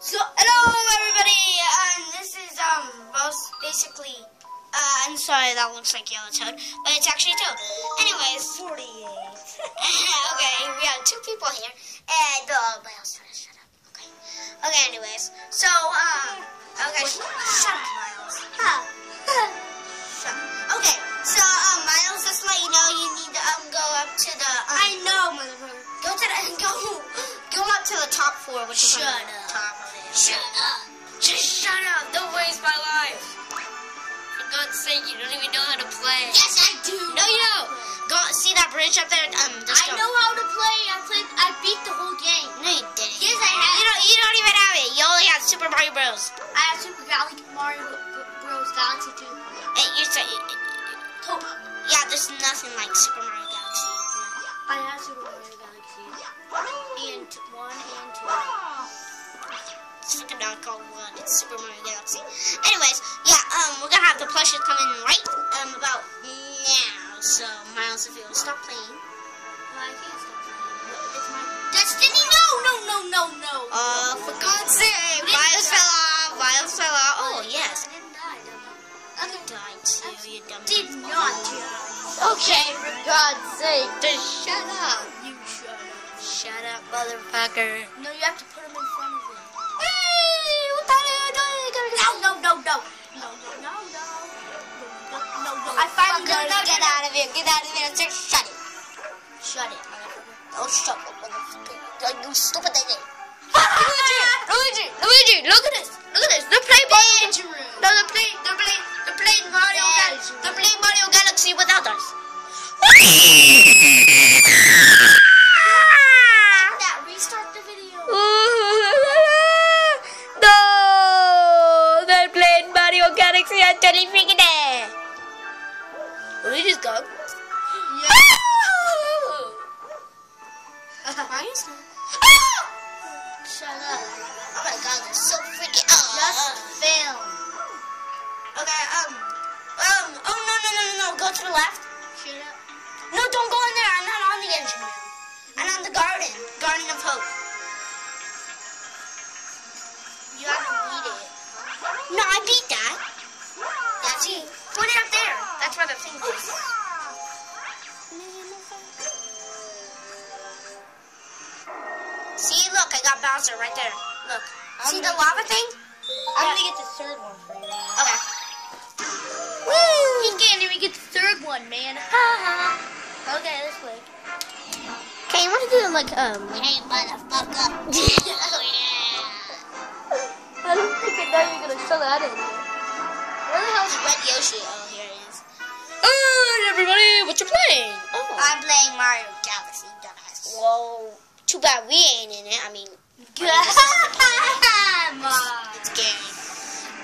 So, hello everybody, and this is um most basically, uh, I'm sorry that looks like Yellow Toad, but it's actually Toad. Anyways, 48. okay, we have two people here, and uh, Miles, try to shut up. Okay, okay. Anyways, so um, okay, sh- shut up, Miles. Huh. shut. up. Okay, so um, Miles, just let you know, you need to um go up to the um, I know, motherfucker. go to the go go up to the top floor, which is Shut up. Top of it. Shut up. Just shut up. Don't waste my life. For God's sake, you don't even know how to play. Yes, I do. No, you don't. Go see that bridge up there. Um, just I go. know how to play. I played. I beat the whole game. No, you didn't. Yes, I have. You don't. You don't even have it. You only have Super Mario Bros. I have Super Galaxy Mario Bros. Galaxy 2. Hey, you're saying. Yeah, there's nothing like Super Mario Galaxy. I have Super Mario Galaxy. And 1 and 2. It's fucking not called. It's Super Mario Galaxy. Anyways, yeah. Um, we're gonna have the plushies come in right um about now. So Miles, if you will stop playing. Well, I can't stop playing. It's my destiny. No, no, no, no, no. Uh, for God's sake, Miles fell off. Miles fell off. Oh yes. I didn't die, dummy. You died too. You dumb. Did not die. Okay, for God's sake, just shut up. You shut up. Shut up, motherfucker. No, you have to put them in front of him. No, no, no, no. No, no, no, no. No, no, no. I finally no, no, get no, no. out of here. Get out of here. Just shut it. Shut it, motherfucker. Oh, shut up, motherfucker. You stupid idiot. Luigi, Luigi, Luigi, look at this. Look at this. They're playing Mario. No, they're playing, they're playing, they're playing Mario. Gal- they're playing Mario Galaxy without us. Galaxy on totally freaking it. Luigi's gone. Mario's not. Shut up. Oh my god, they're so freaking. Oh, Just film. Okay, um, um, oh no, no, no, no, no, go to the left. Shut up. No, don't go in there. I'm not on the engine room. I'm on the garden, Garden of Hope. You haven't beat See, look, I got Bowser right there. Look. I'm See the lava thing? I'm gonna get the third one for you. Okay. He can't even get the third one, man. Ha ha. Okay, let's play. Okay, you want to do like, um... Hey, motherfucker. oh, yeah. I don't think know you're gonna show that in Where the hell's Red Yoshi? Oh, here he is. Oh, everybody, what you playing? Oh. I'm playing Mario Galaxy, dumbass. Whoa. Too bad we ain't in it. I mean, Come on. it's gay.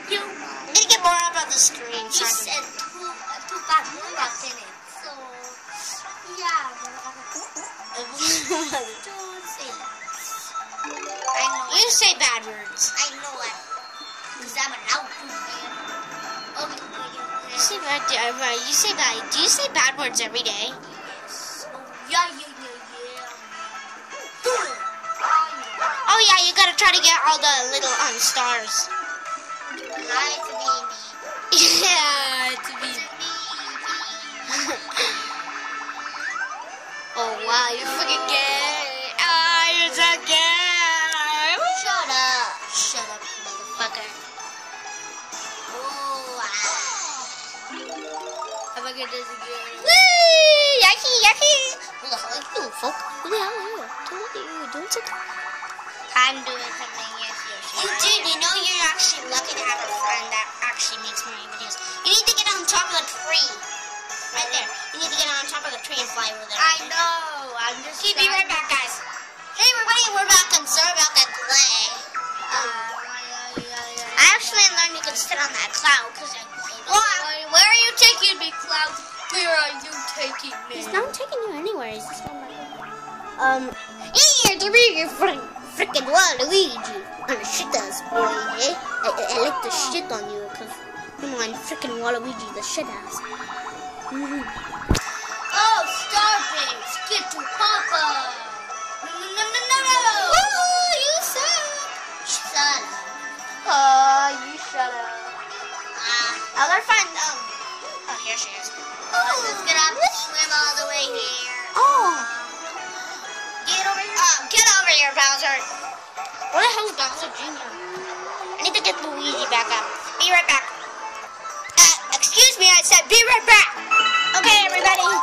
You, I'm gonna get more on the screen. you said too, too bad we're in it. So, yeah. Don't say that. I know. you say bad words. I know it. Because I'm a loud dude, man. Okay, okay, You say bad. uh, You say bad. Do you say bad words every day? Yes. Oh, yeah, yeah, yeah, yeah. Do it. Oh yeah, you gotta try to get all the little um stars. Hi, it's me. yeah, it's me. oh wow, you're fucking gay. Ah, you're so gay. Shut up. Shut up, motherfucker. Oh, wow. I'm gonna do this again. Woo! Yaki, yaki. Who the hell are you doing, folk? Who the hell are you? What are you doing? I'm doing something, yes, yes, You did. You know you're actually lucky to have a friend that actually makes Mario videos. You need to get on top of the tree. Right there. You need to get on top of the tree and fly over there. I know. I'm just. Okay, be right back, guys. Hey, everybody, we're back and sorry about that delay. Um, I actually learned you could sit on that cloud because I. Well, I- Where are you taking me, Cloud? Where are you taking me? He's not taking you anywhere. He's just on my Um, yeah, give me your frick, frickin' Waluigi. I'm a shit ass boy, eh? I, I, I like to shit on you because, you know, I'm frickin' Waluigi, the shit ass. Mhm. Oh, Starbase, get to Papa. No, no, no, no, no. Ooh, you suck. Shut up. Oh, you shut up. Ah. I gotta find, um, oh, here she is. Let's get up and swim all the way here. Oh. Bowser. Where the hell is Bowser Jr.? I need to get Luigi back up. Be right back. Uh, excuse me, I said be right back. Okay, everybody.